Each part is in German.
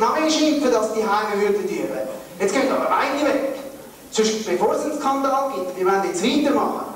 Dann müsste ich noch mehr schimpfen, dass die Heime würden üben. Jetzt geht aber beide weg. Sonst, bevor es einen Skandal gibt, wir wollen jetzt weitermachen.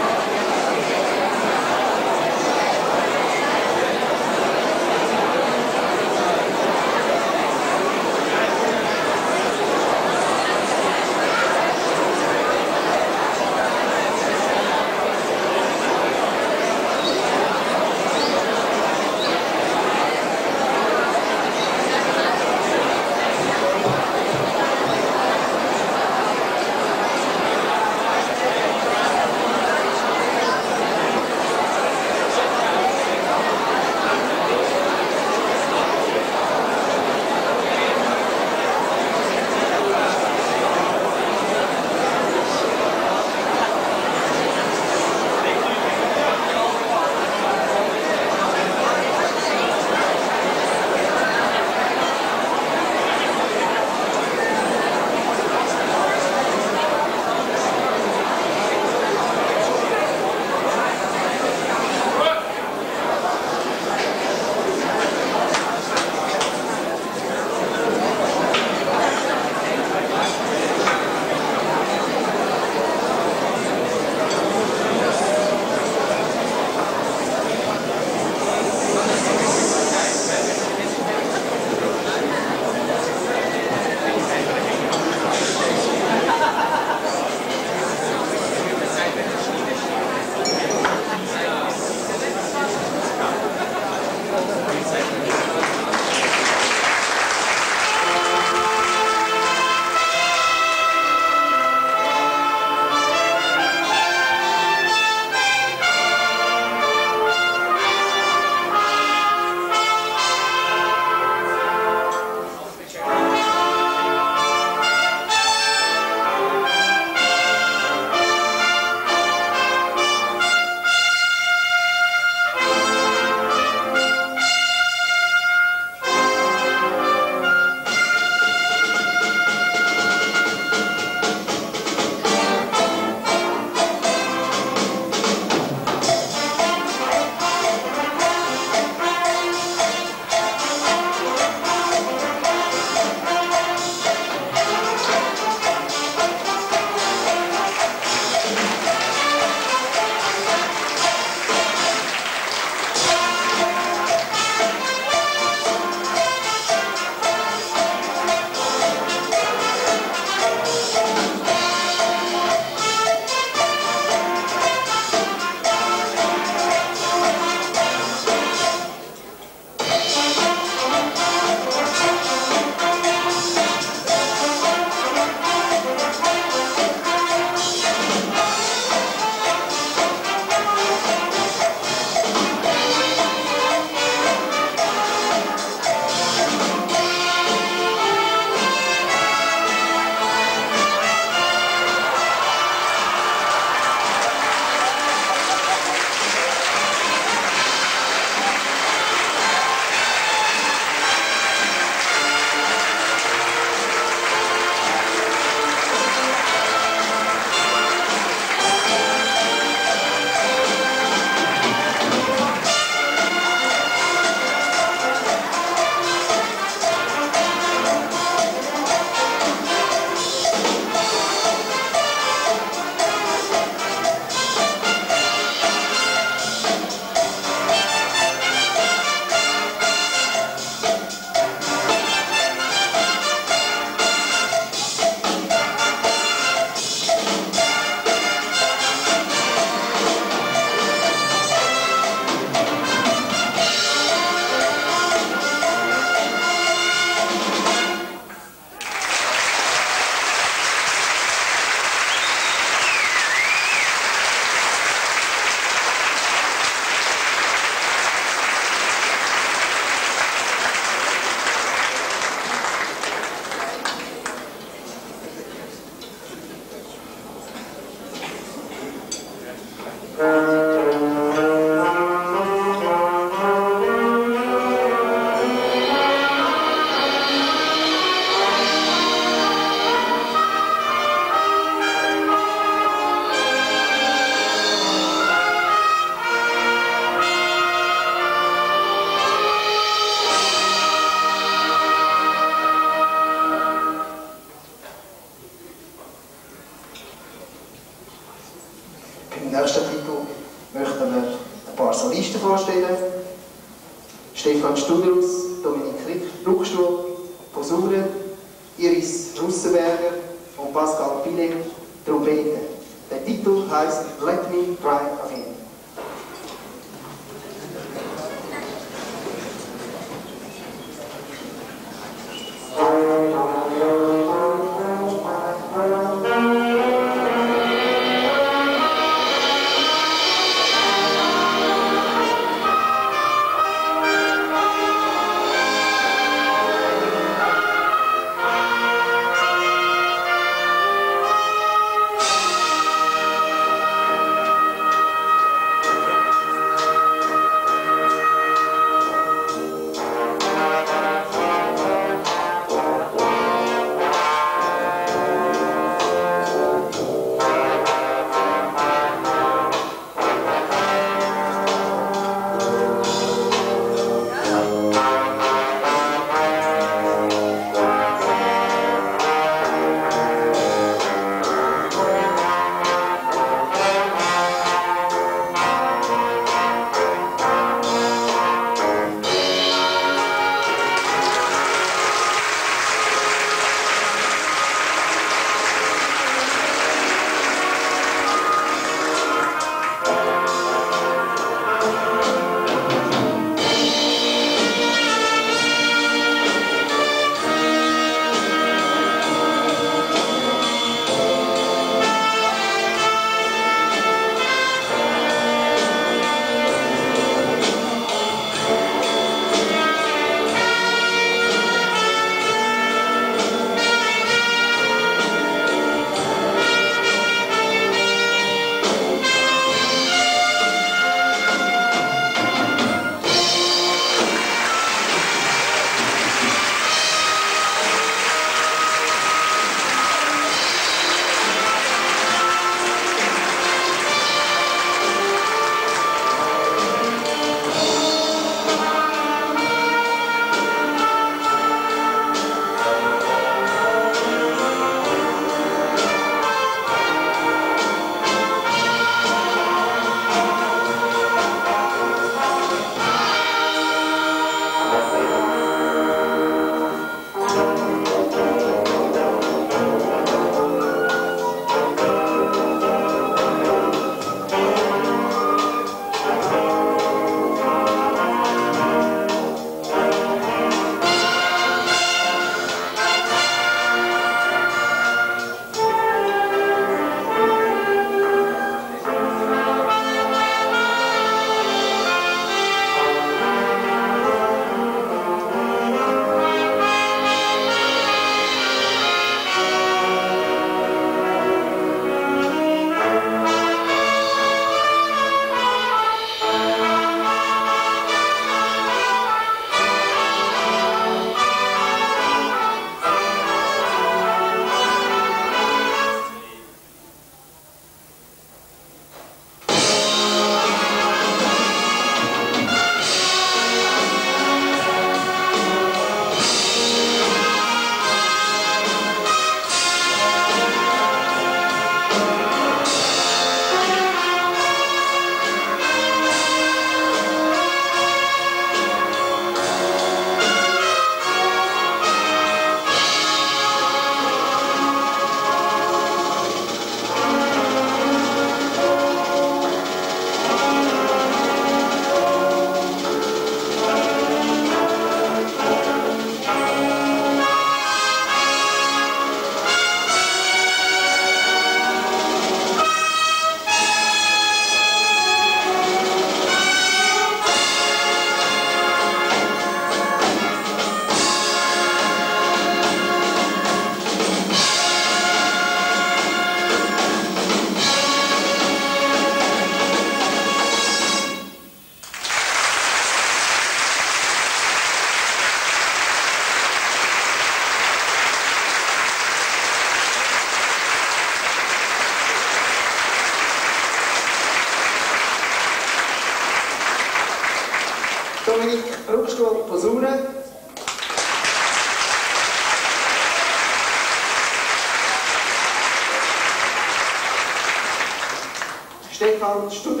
что-то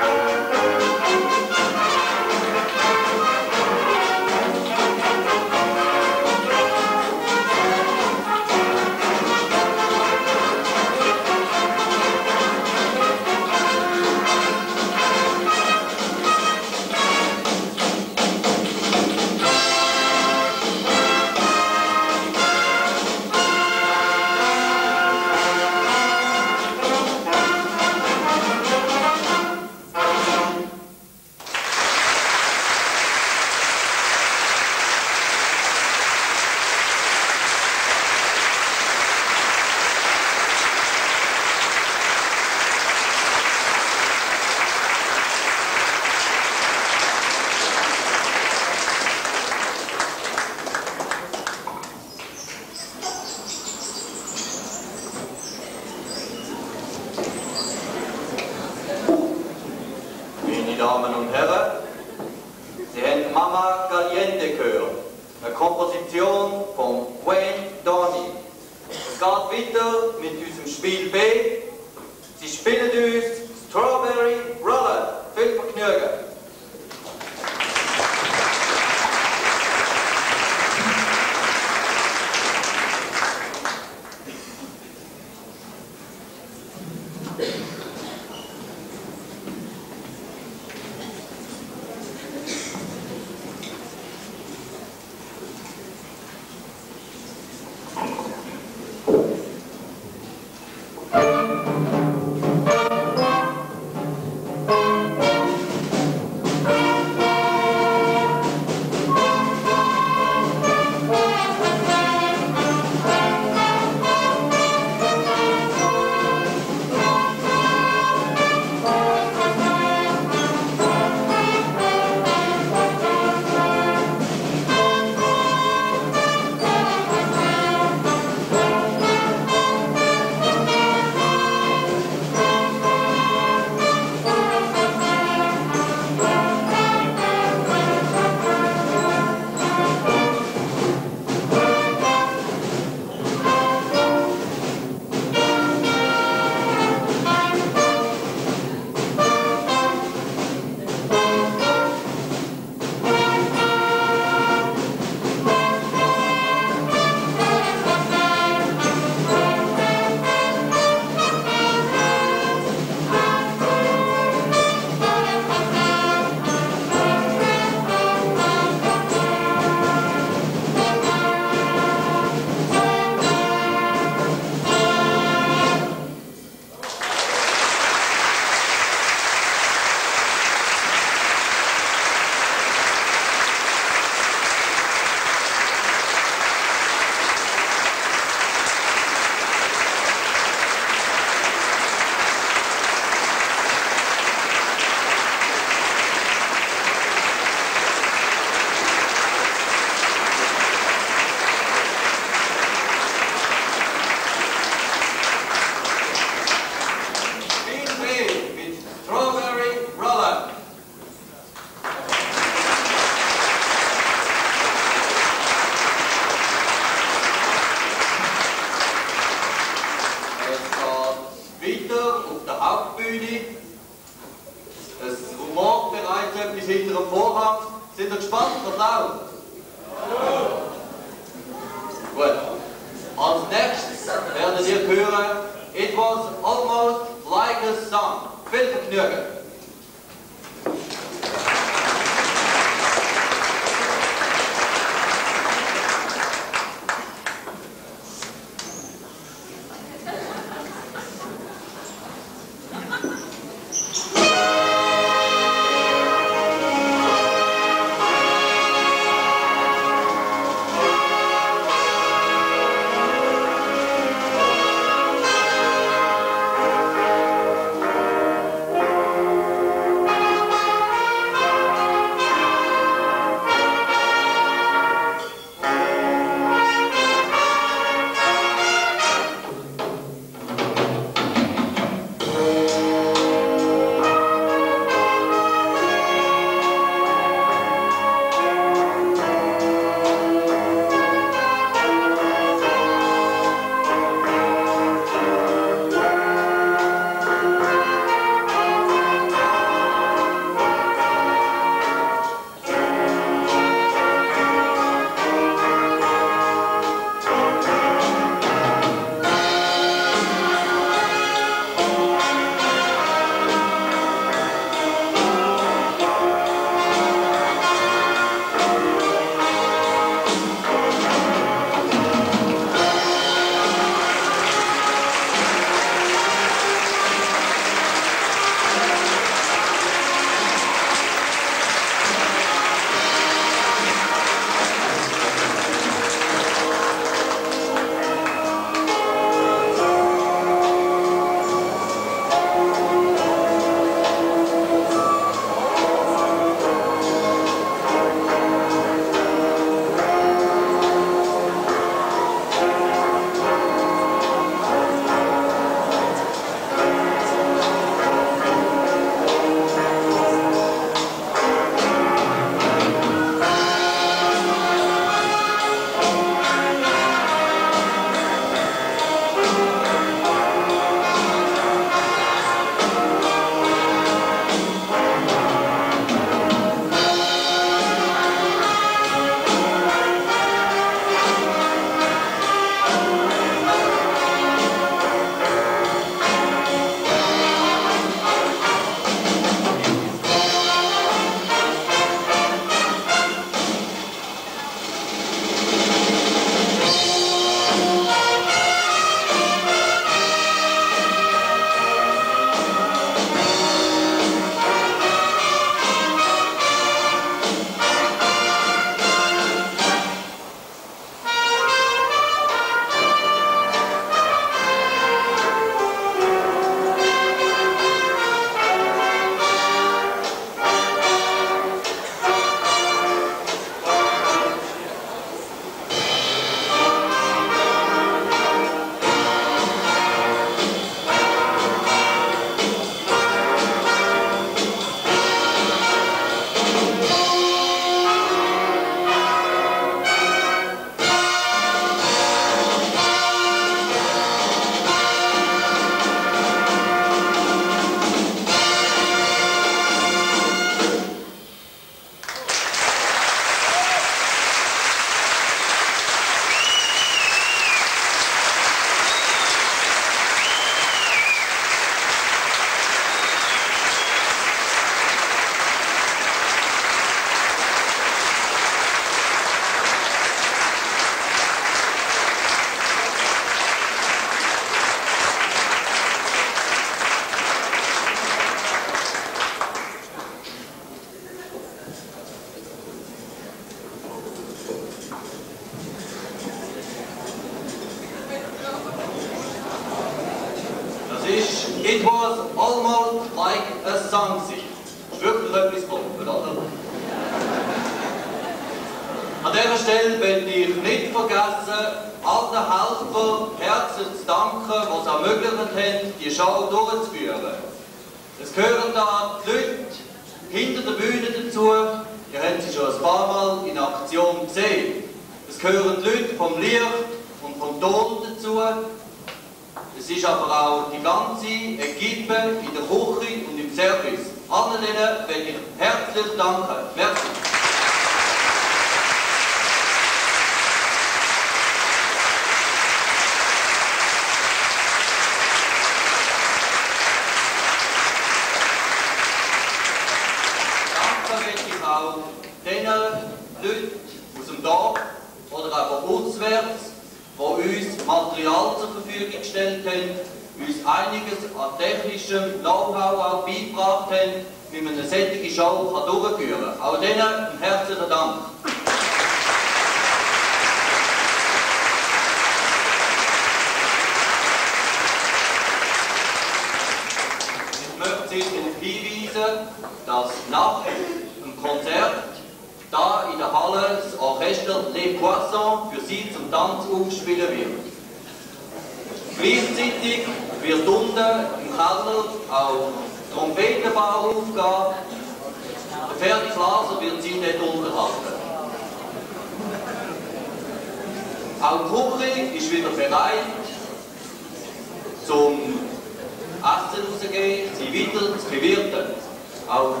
Augen.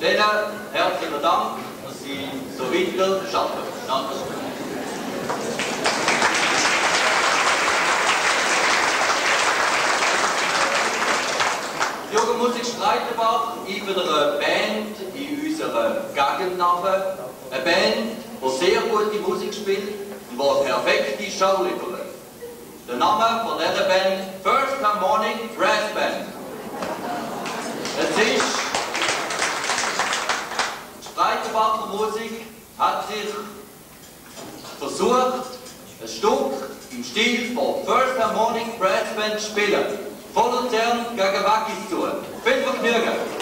Dennoch herzlichen Dank, dass Sie so weiter hebben Dankeschön. Junge Musik Streitenbach, ich bin eine Band in onze Gegend. Een Band, die sehr goede Musik spielt en die perfekte Show liefert. Der Name von deze Band, First Morning Brass Band. Es ist, Streitwagnermusik hat sich versucht, ein Stück im Stil von First Harmonic Brass Band zu spielen. Von Luzern gegen Wackis zu. Viel Vergnügen!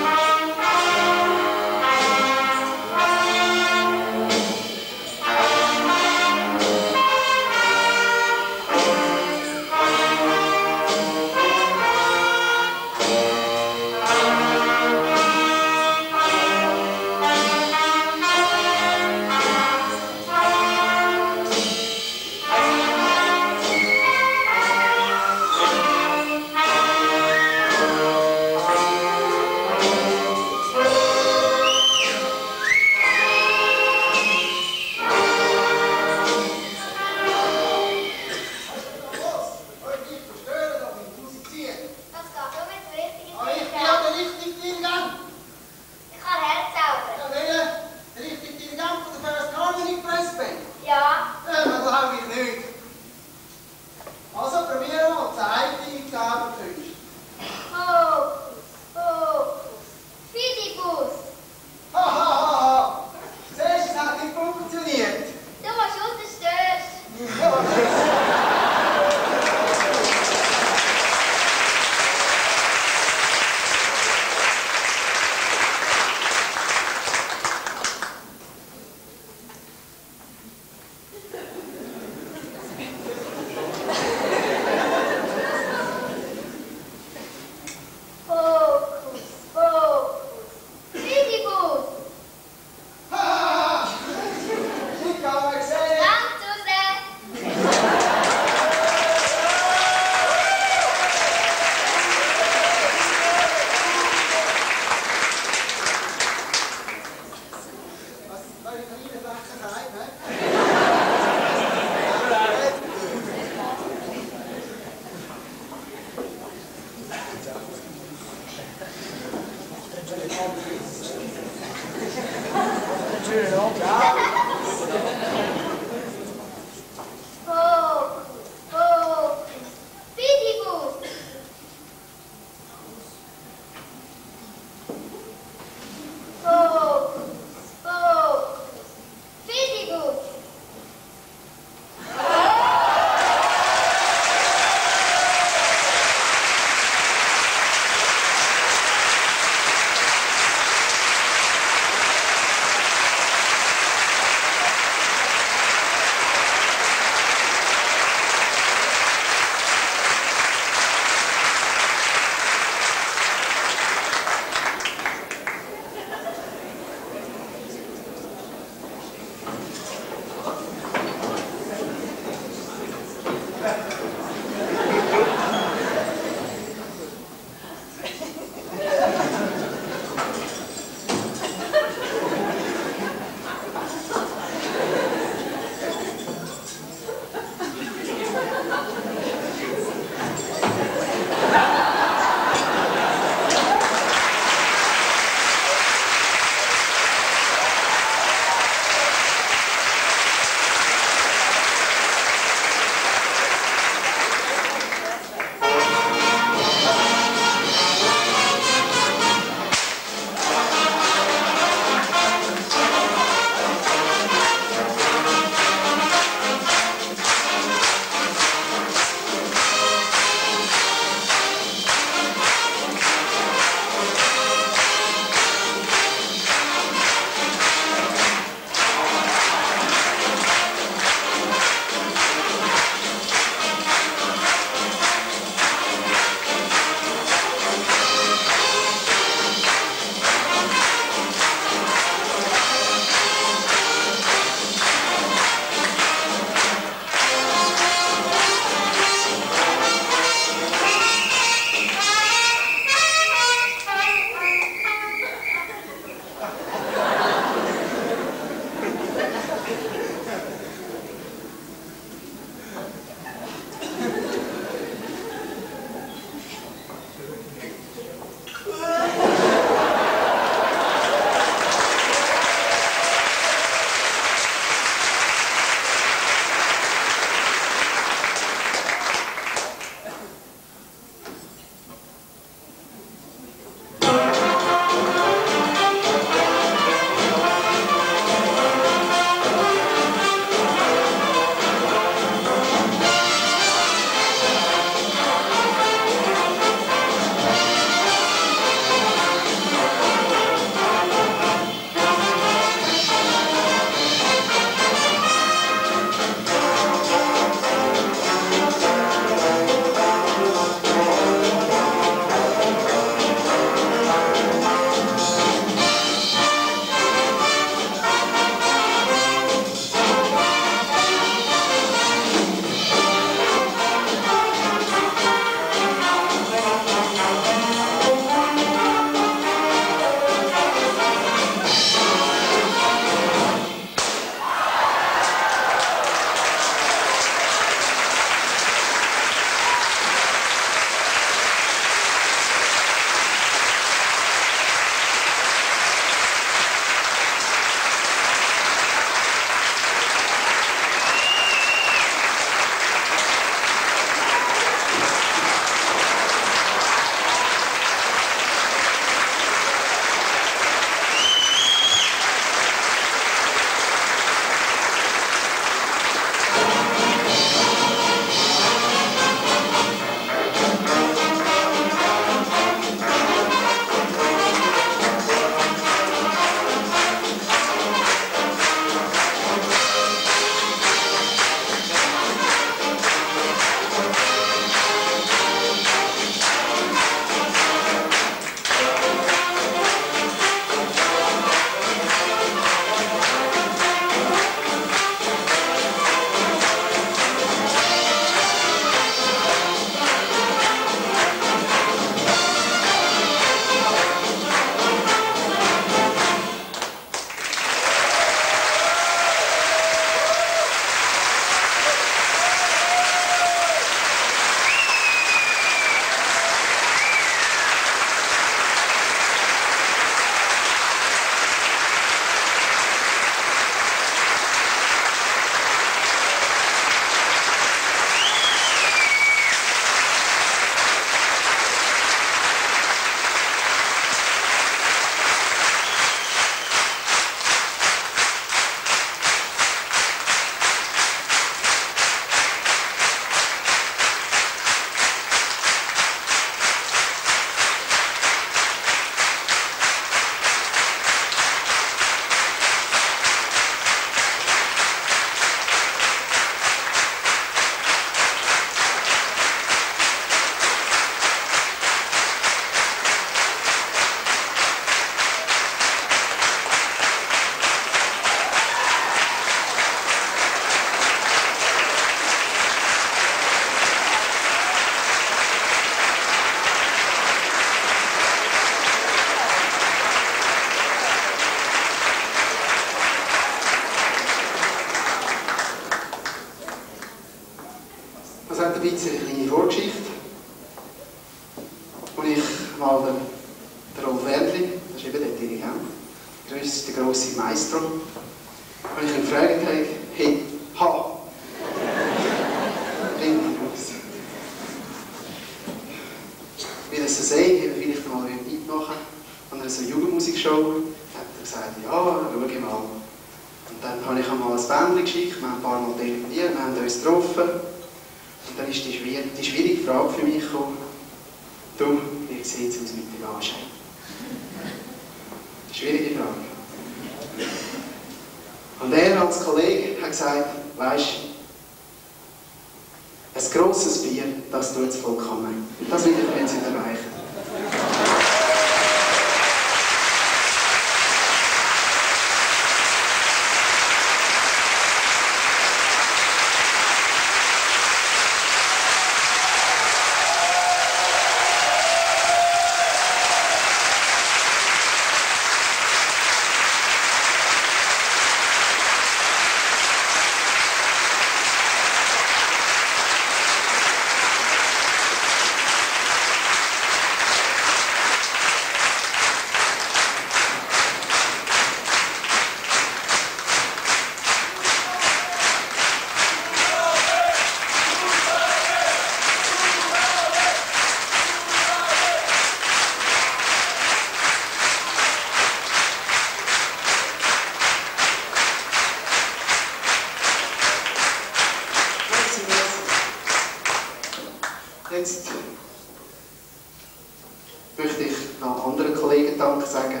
möchte ich noch anderen Kollegen Dank sagen.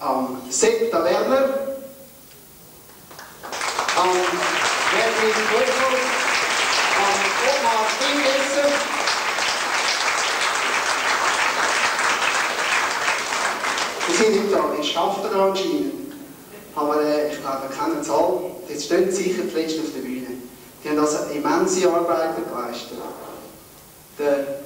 Am Sepp, der Lerner, an Merlin Klöfer, an Omar Stingesser, Wir sind heute dran, wir schaffen anscheinend. Aber äh, ich glaube, wir kennen es alle. Jetzt stehen sicher die Letzten auf der Bühne. Die haben also immense Arbeiten geleistet. Der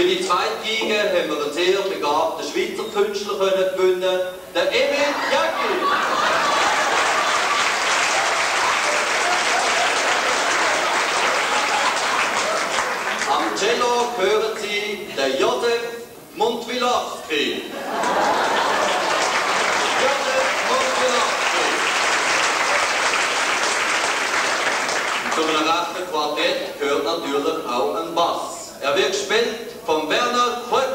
Für die zweite Geige haben wir einen sehr begabten Schweizer Künstler können gewinnen, den Emil Jäcki. Am Cello hören Sie den Josef Montwilowski. Zu einem rechten Quartett gehört natürlich auch ein Bass. Er wird gespielt from Werner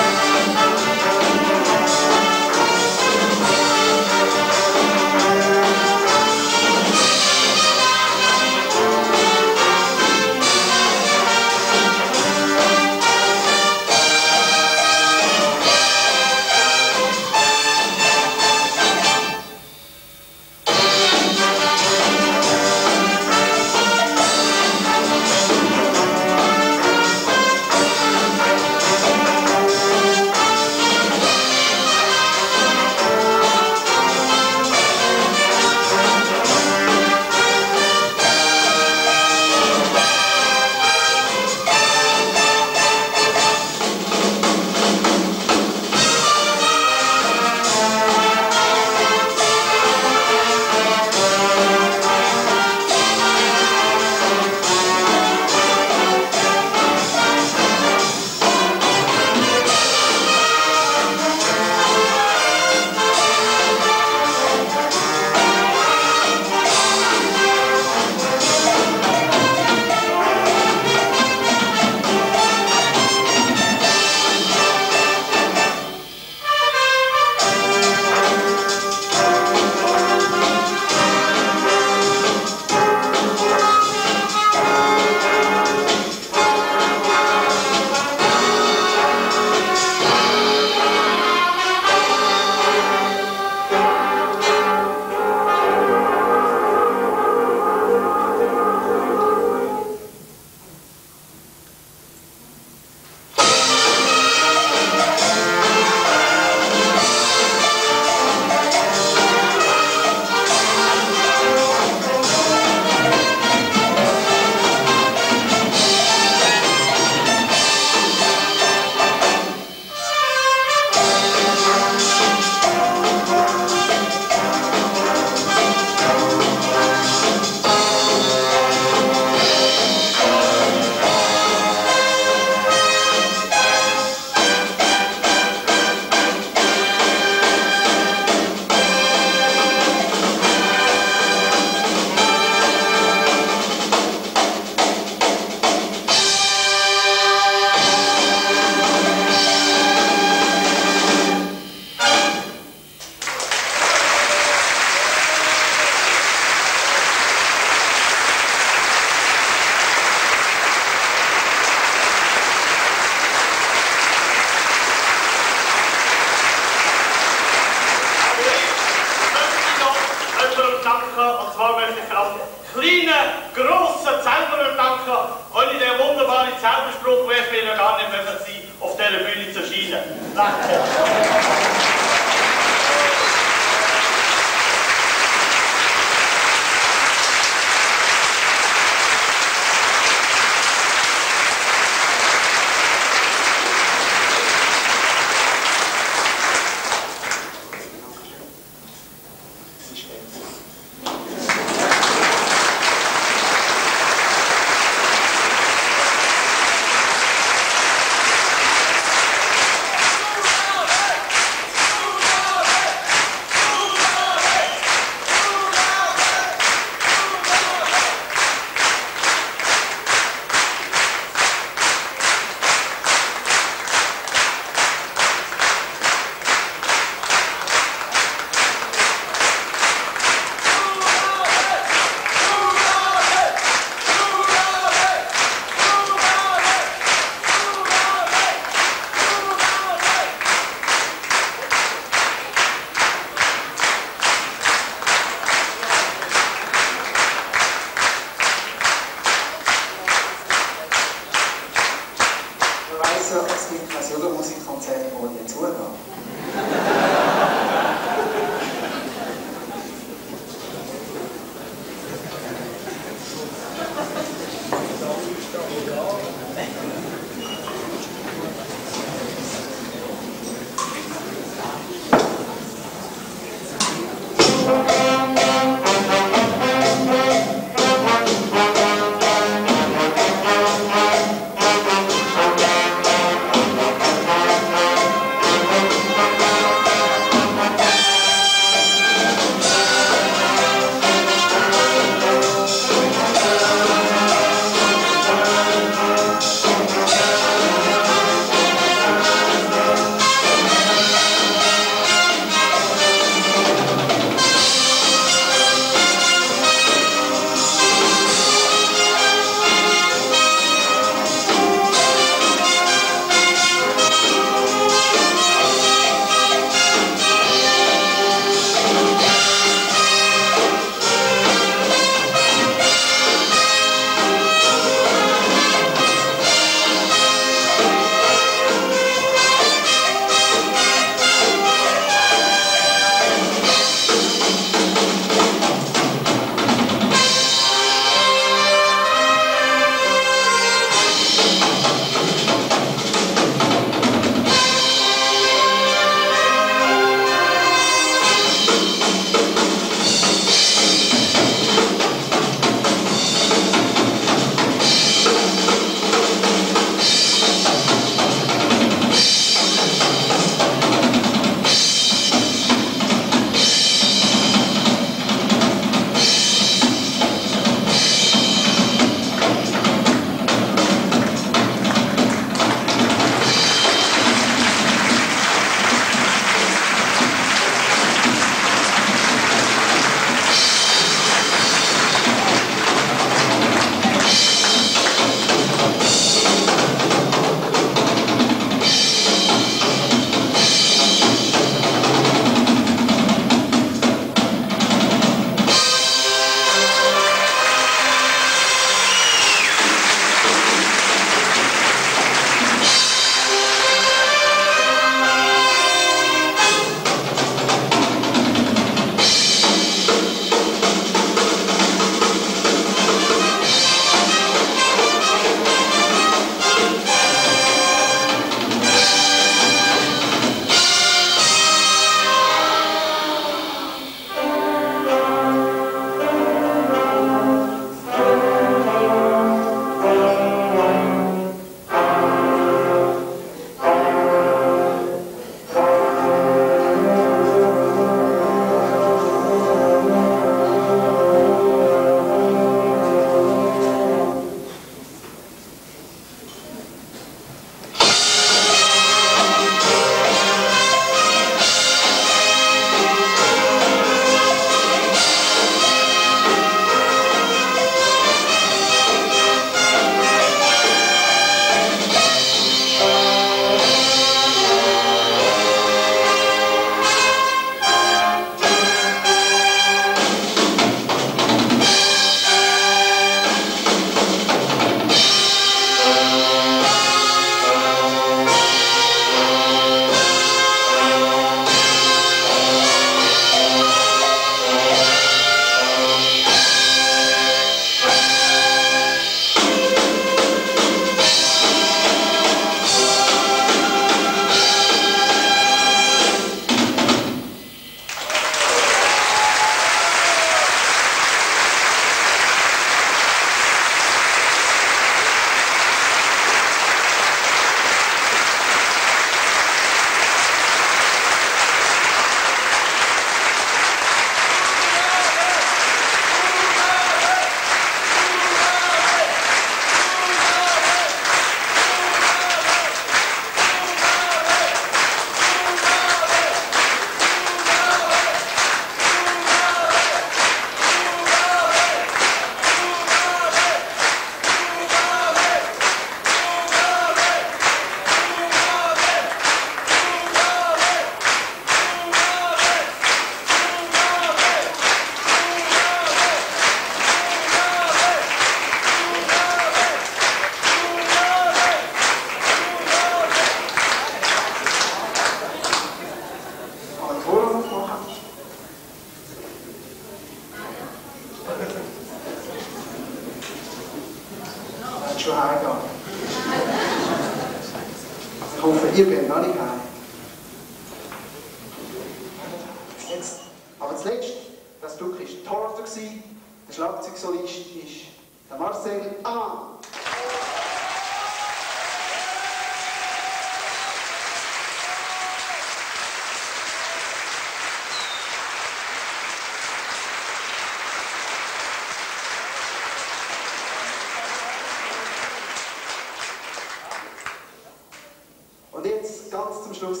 Schluss,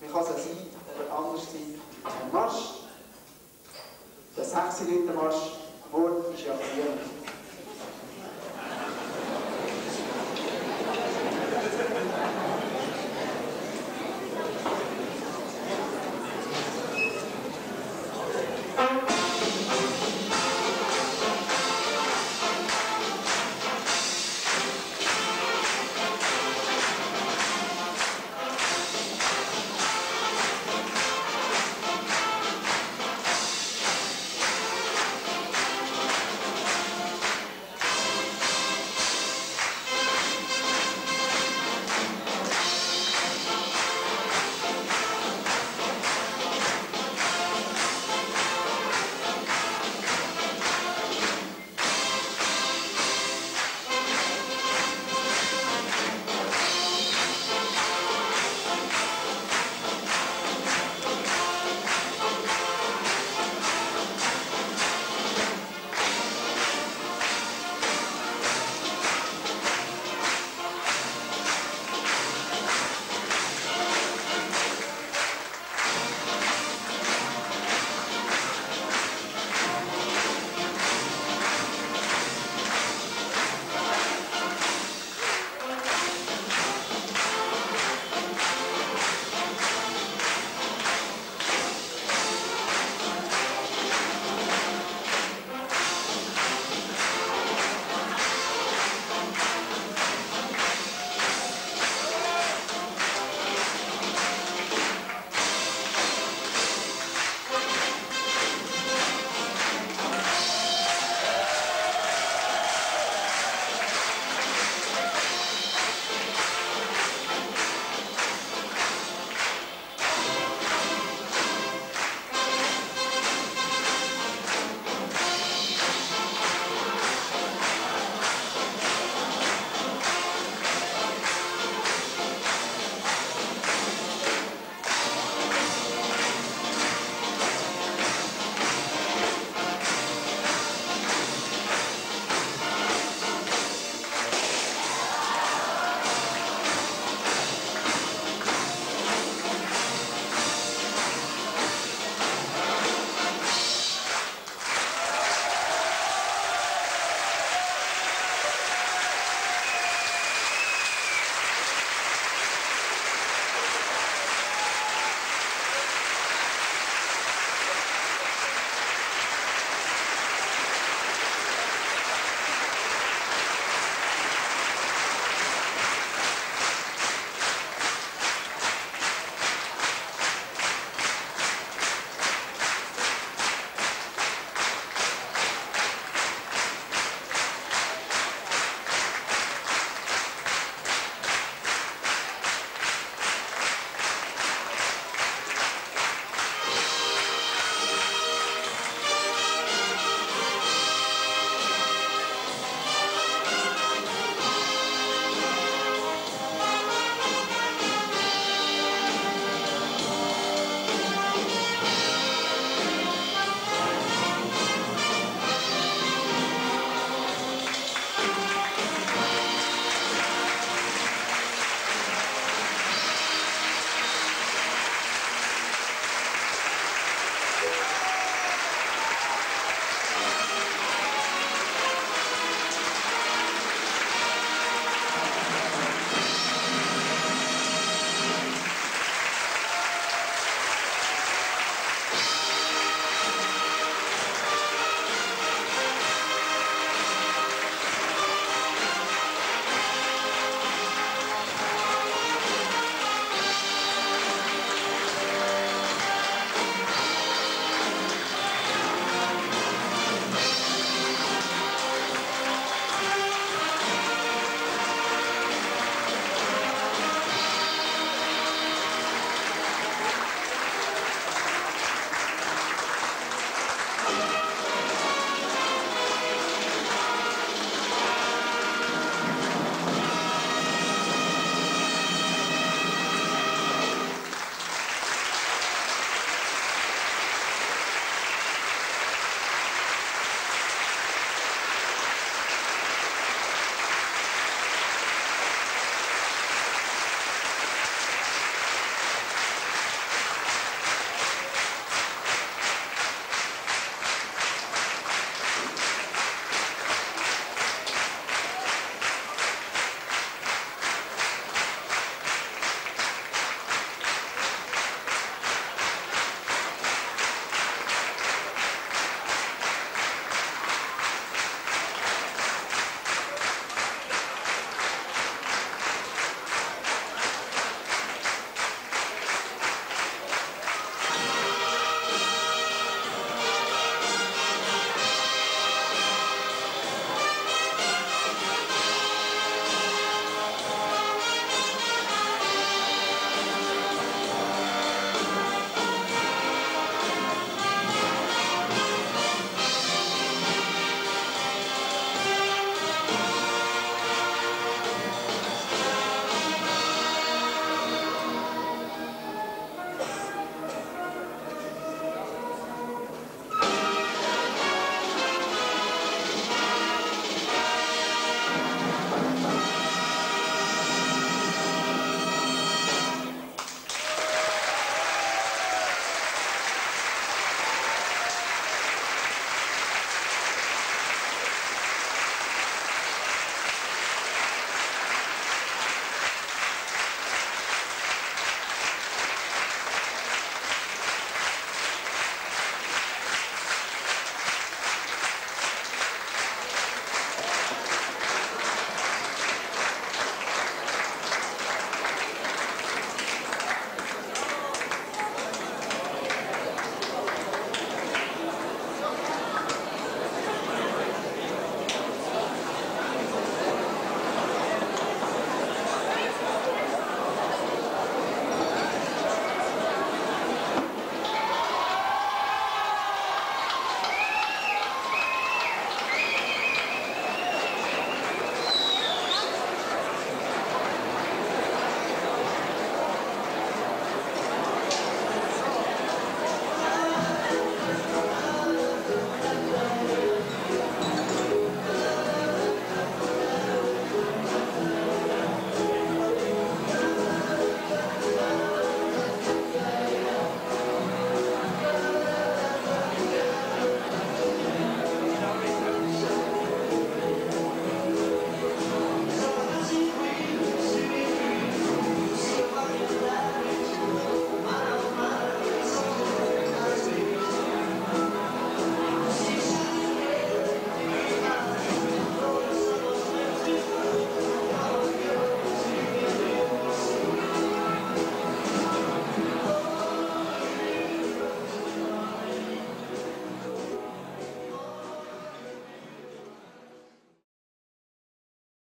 wie kann es sein oder anders sein, ein Marsch. Der 6 Leute Marsch, Wort ist ja